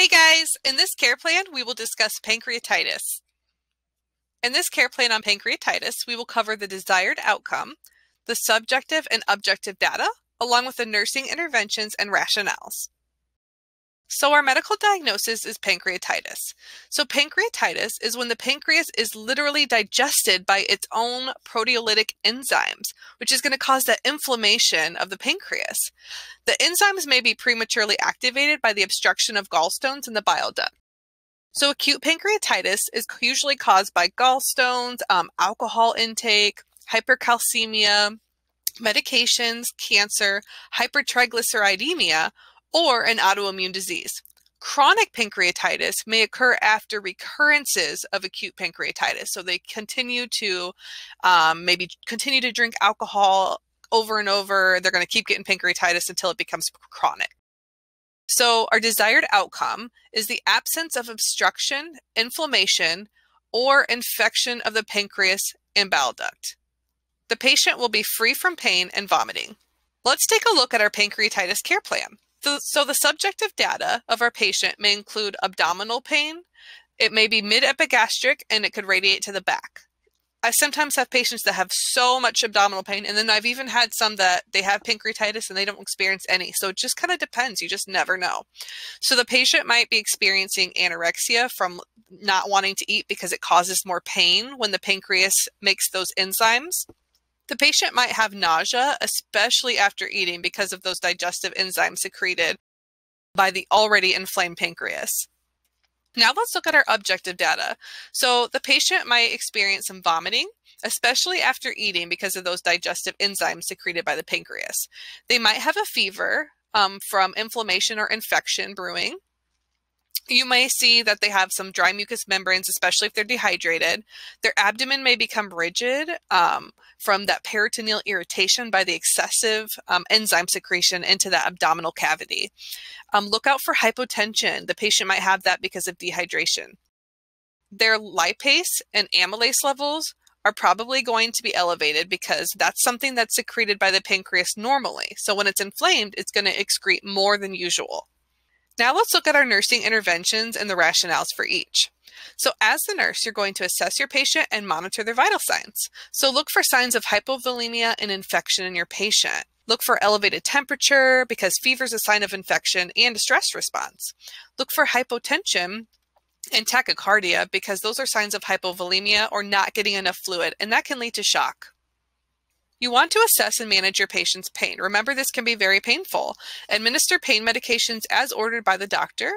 Hey guys, in this care plan, we will discuss pancreatitis. In this care plan on pancreatitis, we will cover the desired outcome, the subjective and objective data, along with the nursing interventions and rationales. So our medical diagnosis is pancreatitis. So pancreatitis is when the pancreas is literally digested by its own proteolytic enzymes, which is going to cause the inflammation of the pancreas. The enzymes may be prematurely activated by the obstruction of gallstones in the bile duct. So acute pancreatitis is usually caused by gallstones, um, alcohol intake, hypercalcemia, medications, cancer, hypertriglyceridemia, or an autoimmune disease. Chronic pancreatitis may occur after recurrences of acute pancreatitis. So they continue to um, maybe continue to drink alcohol over and over. They're going to keep getting pancreatitis until it becomes chronic. So, our desired outcome is the absence of obstruction, inflammation, or infection of the pancreas and bile duct. The patient will be free from pain and vomiting. Let's take a look at our pancreatitis care plan. So, the subjective data of our patient may include abdominal pain. It may be mid-epigastric and it could radiate to the back. I sometimes have patients that have so much abdominal pain, and then I've even had some that they have pancreatitis and they don't experience any. So it just kind of depends. You just never know. So the patient might be experiencing anorexia from not wanting to eat because it causes more pain when the pancreas makes those enzymes. The patient might have nausea, especially after eating because of those digestive enzymes secreted by the already inflamed pancreas. Now let's look at our objective data. So the patient might experience some vomiting, especially after eating because of those digestive enzymes secreted by the pancreas. They might have a fever um, from inflammation or infection brewing you may see that they have some dry mucous membranes, especially if they're dehydrated. Their abdomen may become rigid um, from that peritoneal irritation by the excessive um, enzyme secretion into the abdominal cavity. Um, look out for hypotension. The patient might have that because of dehydration. Their lipase and amylase levels are probably going to be elevated because that's something that's secreted by the pancreas normally. So when it's inflamed, it's going to excrete more than usual. Now let's look at our nursing interventions and the rationales for each. So as the nurse, you're going to assess your patient and monitor their vital signs. So look for signs of hypovolemia and infection in your patient. Look for elevated temperature because fever is a sign of infection and a stress response. Look for hypotension and tachycardia because those are signs of hypovolemia or not getting enough fluid, and that can lead to shock. You want to assess and manage your patient's pain. Remember, this can be very painful. Administer pain medications as ordered by the doctor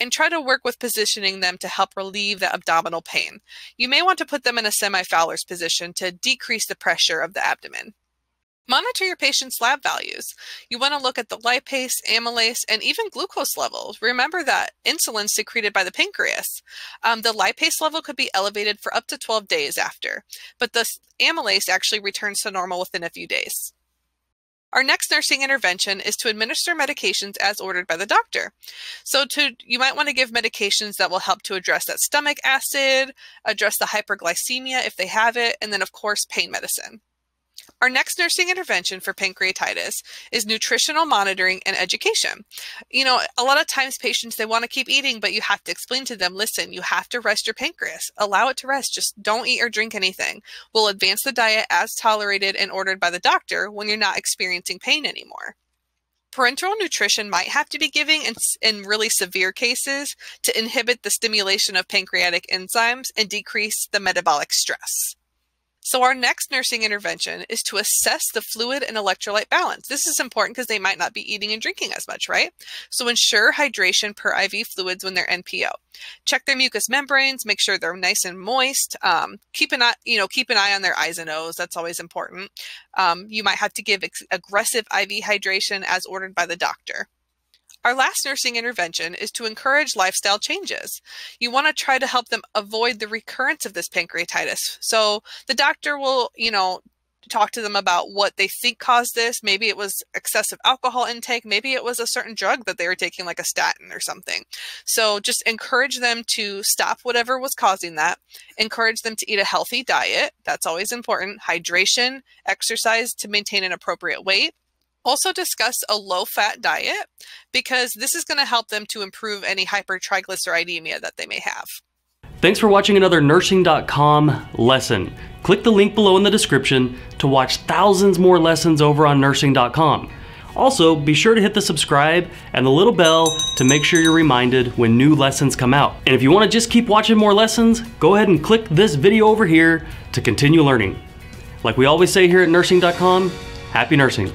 and try to work with positioning them to help relieve the abdominal pain. You may want to put them in a semi Fowler's position to decrease the pressure of the abdomen. Monitor your patient's lab values. You want to look at the lipase, amylase, and even glucose levels. Remember that insulin secreted by the pancreas. Um, the lipase level could be elevated for up to 12 days after, but the amylase actually returns to normal within a few days. Our next nursing intervention is to administer medications as ordered by the doctor. So to you might want to give medications that will help to address that stomach acid, address the hyperglycemia if they have it, and then of course pain medicine. Our next nursing intervention for pancreatitis is nutritional monitoring and education. You know, a lot of times patients they want to keep eating, but you have to explain to them, listen, you have to rest your pancreas. Allow it to rest. Just don't eat or drink anything. We'll advance the diet as tolerated and ordered by the doctor when you're not experiencing pain anymore. Parenteral nutrition might have to be given in, in, really severe cases to inhibit the stimulation of pancreatic enzymes and decrease the metabolic stress. So our next nursing intervention is to assess the fluid and electrolyte balance. This is important because they might not be eating and drinking as much, right? So ensure hydration per IV fluids when they're NPO. Check their mucous membranes, make sure they're nice and moist. Um, keep an eye, you know, keep an eye on their eyes and nose. That's always important. Um, you might have to give aggressive IV hydration as ordered by the doctor. Our last nursing intervention is to encourage lifestyle changes. You want to try to help them avoid the recurrence of this pancreatitis. So the doctor will, you know, talk to them about what they think caused this. Maybe it was excessive alcohol intake. Maybe it was a certain drug that they were taking, like a statin or something. So just encourage them to stop whatever was causing that. Encourage them to eat a healthy diet. That's always important. Hydration, exercise to maintain an appropriate weight Also discuss a low-fat diet because this is going to help them to improve any hypertriglyceridemia that they may have. Thanks for watching another nursing.com lesson. Click the link below in the description to watch thousands more lessons over on nursing.com. Also, be sure to hit the subscribe and the little bell to make sure you're reminded when new lessons come out. And if you want to just keep watching more lessons, go ahead and click this video over here to continue learning. Like we always say here at nursing.com, happy nursing.